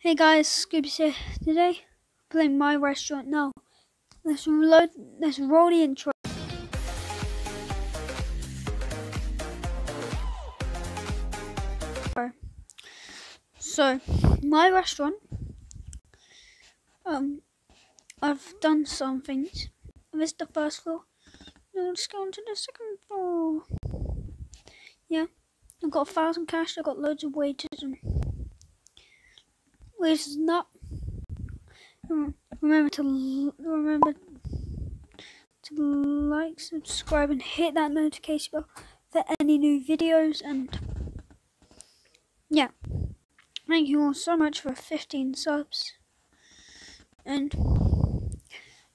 Hey guys, Scooby here. Today, playing my restaurant now. Let's reload. Let's roll the intro. So, my restaurant. Um, I've done some things. This is the first floor. Now let's go on to the second floor. Yeah, I've got a thousand cash. I've got loads of waiters and waiters not. Hmm, remember to remember to like, subscribe, and hit that notification bell for any new videos. And yeah, thank you all so much for 15 subs. And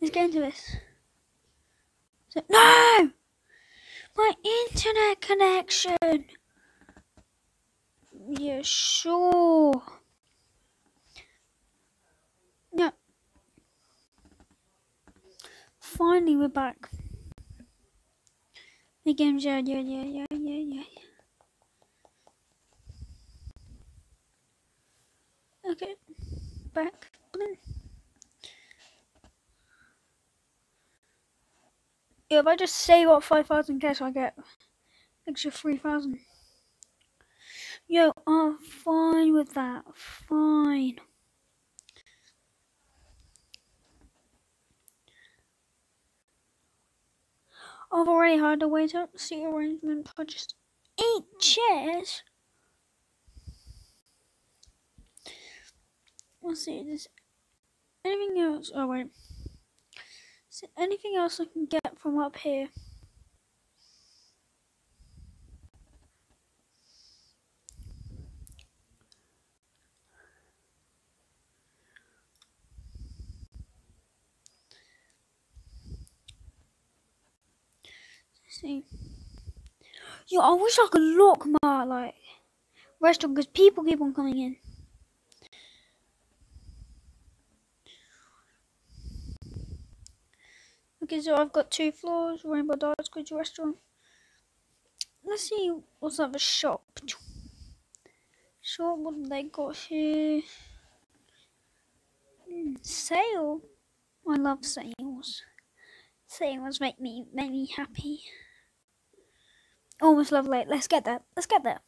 let's get into this. So, no! My internet connection! Yeah, sure. Yeah. Finally, we're back. The game's yeah, yeah, yeah, yeah, yeah, yeah. Okay, back. Yeah, if I just save up 5,000 cash, I get extra 3,000. Yo, I'm fine with that. Fine. I've already had to wait seat arrangement purchased eight chairs. Let's see, there's anything else? Oh wait. Is anything else I can get from up here? See. Yo, I wish I could lock my like restaurant because people keep on coming in. Okay, so I've got two floors, Rainbow Dark Squid restaurant. Let's see what's the shop. Shop, what they got here? Mm, sale. I love sales. Sales make me make me happy. Almost lovely. Let's get there. Let's get there.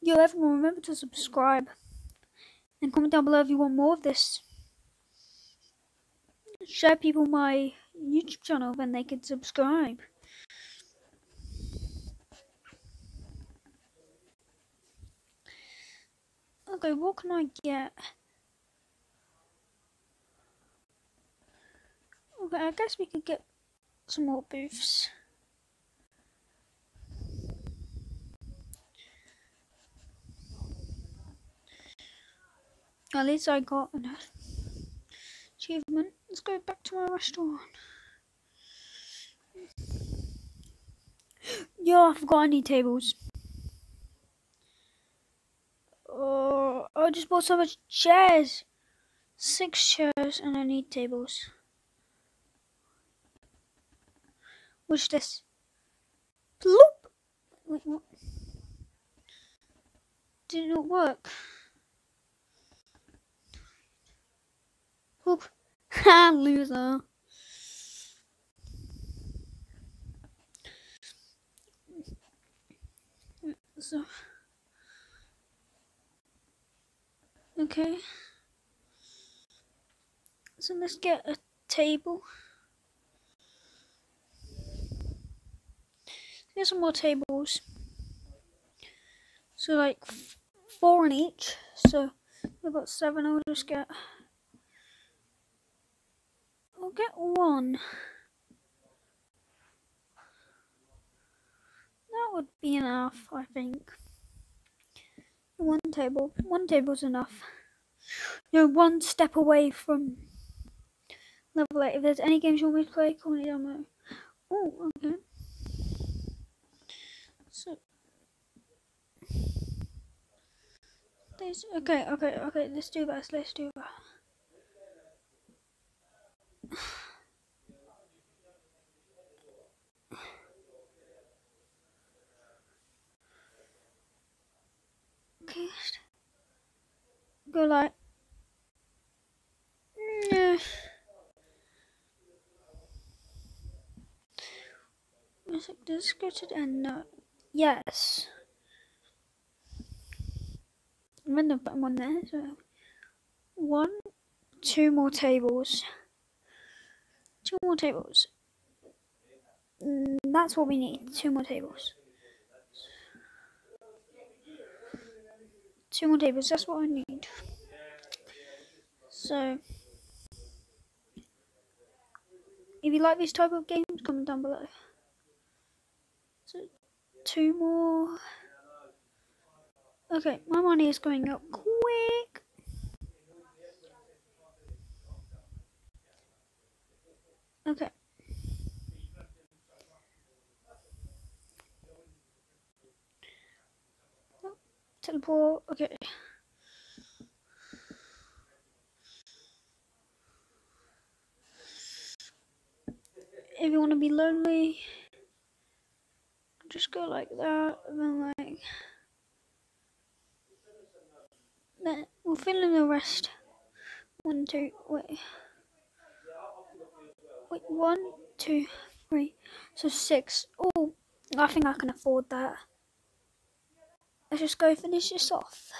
Yo, everyone, remember to subscribe and comment down below if you want more of this. Share people my YouTube channel then they can subscribe. Okay, what can I get? Okay, I guess we could get some more booths. At least I got an achievement. Let's go back to my restaurant. Yo, I forgot I need tables. Oh, I just bought so much chairs. Six chairs and I need tables. What's this? Bloop! Wait, what? Did not work. Oop. Ha, ah, loser. So. Okay. So let's get a table. Here's some more tables. So like four in each. So we've got seven. I'll just get I'll get one. That would be enough, I think. One table. One table's enough. You're one step away from level 8. If there's any games you want me to play, comment down below. Oh, okay. So. This, okay, okay, okay, let's do that, let's do that. go like, yeah. Music description and no. Yes. I'm gonna put them on there. So one, two more tables. Two more tables. Mm, that's what we need. Two more tables. Two more tables. That's what I need. So, if you like this type of games, comment down below. So, two more. Okay, my money is going up quick. Okay. Teleport. Okay. If you want to be lonely, just go like that, and then like. Then we'll fill in the rest. One, two, wait. Wait, one, two, three. So six. Oh, I think I can afford that. Let's just go finish this off.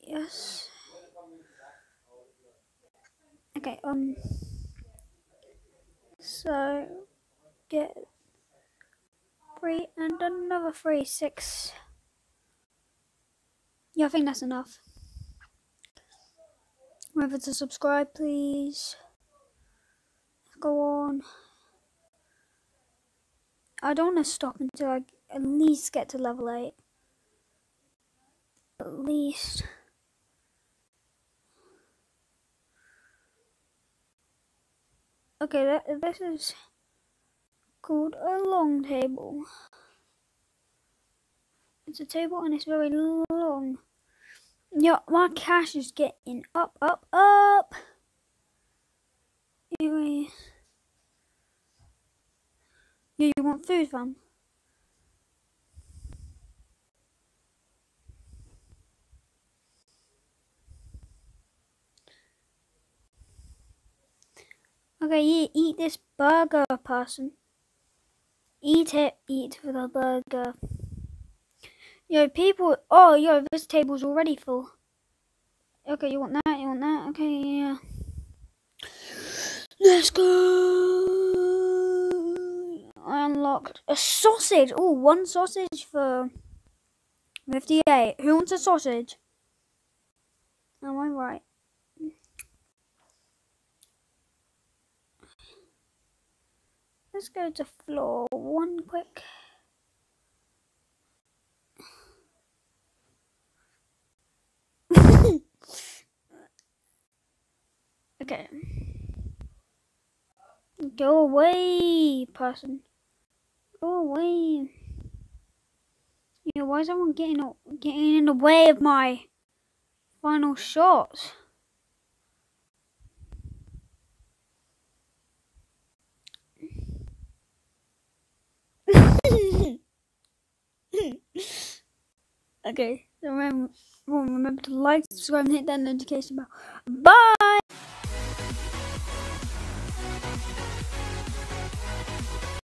Yes. Okay, um. So, get three and another three, six. Yeah, I think that's enough. Remember to subscribe, please. Go on. I don't want to stop until I at least get to level 8. At least. Okay, that, this is called a long table. It's a table and it's very long. Yeah, my cash is getting up, up, up. Anyway. Yeah, you want food, fam? Okay, eat, eat this burger, person. Eat it, eat for the burger. Yo, people. Oh, yo, this table's already full. Okay, you want that? You want that? Okay, yeah. Let's go. I unlocked a sausage. Oh, one sausage for 58. Who wants a sausage? Am I right? Let's go to floor one quick. okay. Go away, person. Go away. Yeah, why is everyone getting getting in the way of my final shots? okay, so remember, remember to like, subscribe, and hit that notification bell. Bye!